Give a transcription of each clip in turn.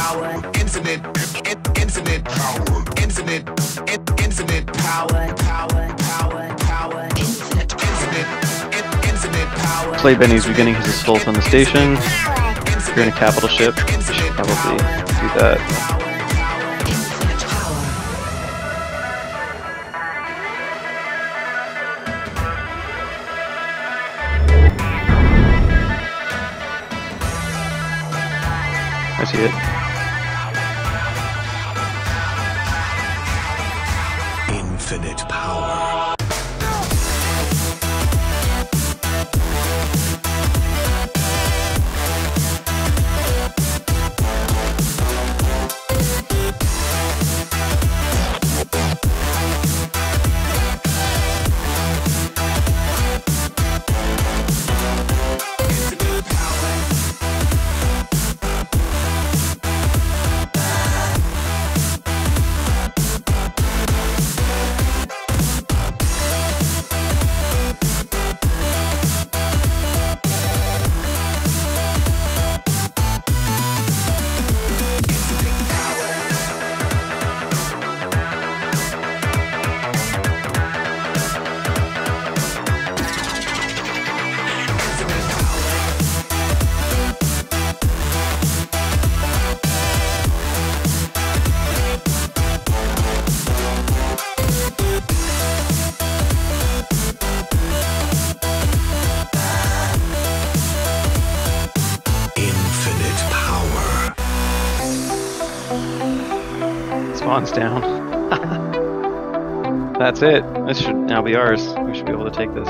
power, infinite, infinite power, infinite, infinite power, power, power, power, infinite, infinite, infinite power. Playbenni's beginning his assault on the station. If you're in a capital ship, you should probably do that. I see it. Infinite power. Spawn's down. That's it. This should now be ours. We should be able to take this.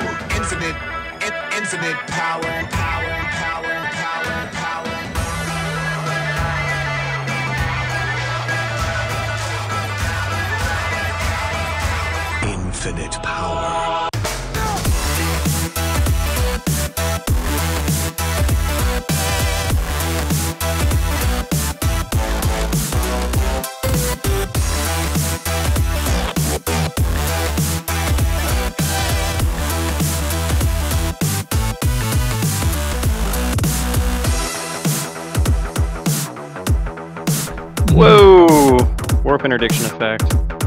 Infinite infinite, in- infinite power, power, power, power, power. Infinite power. Whoa! Warp interdiction effect.